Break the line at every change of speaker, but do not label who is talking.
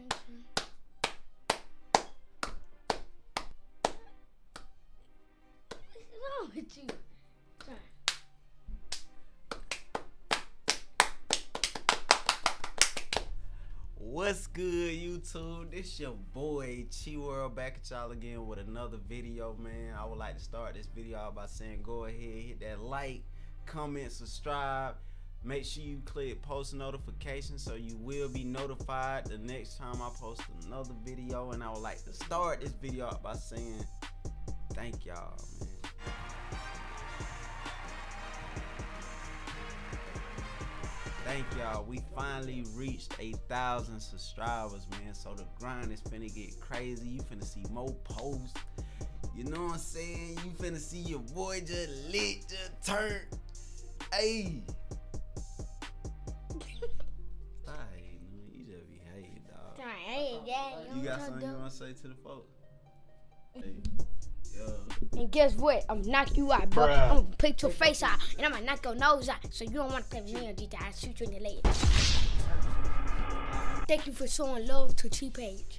attention. What's wrong with you? Sorry.
What's good, YouTube? This your boy Chi World back at y'all again with another video, man. I would like to start this video by saying go ahead, hit that like, comment, subscribe. Make sure you click post notifications so you will be notified the next time I post another video. And I would like to start this video by saying thank y'all, man. Thank y'all. We finally reached a thousand subscribers, man. So the grind is finna get crazy. You finna see more posts. You know what I'm saying? You finna see your boy just lit, just turn. Hey,
yeah.
You got something you wanna say to the folks? Hey. Yo.
And guess what? I'm gonna knock you out, bro.
Bruh.
I'm gonna pick your face out, and I'm gonna knock your nose out. So you don't wanna play with me on GTA. I'll shoot you in the leg. Thank you for showing love to Chi Page.